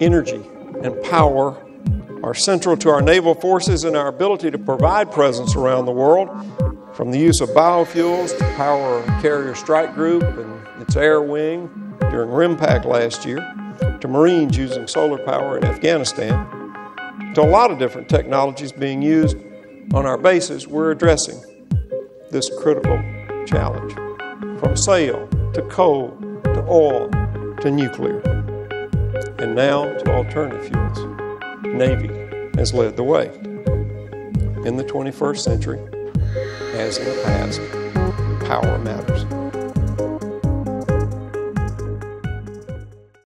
energy and power are central to our naval forces and our ability to provide presence around the world, from the use of biofuels to power Carrier Strike Group and its air wing during RIMPAC last year, to Marines using solar power in Afghanistan, to a lot of different technologies being used on our bases, we're addressing this critical challenge. From sail to coal to oil to nuclear, and now to alternative fuels. Navy has led the way. In the 21st century, as in the past, power matters.